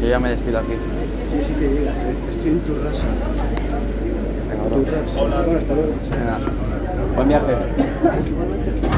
yo ya me despido aquí. Sí, sí que llegas, eh. Estoy en tu raza. Venga, Tu bro. raza. Bueno, hasta luego. Venga. Buen viaje.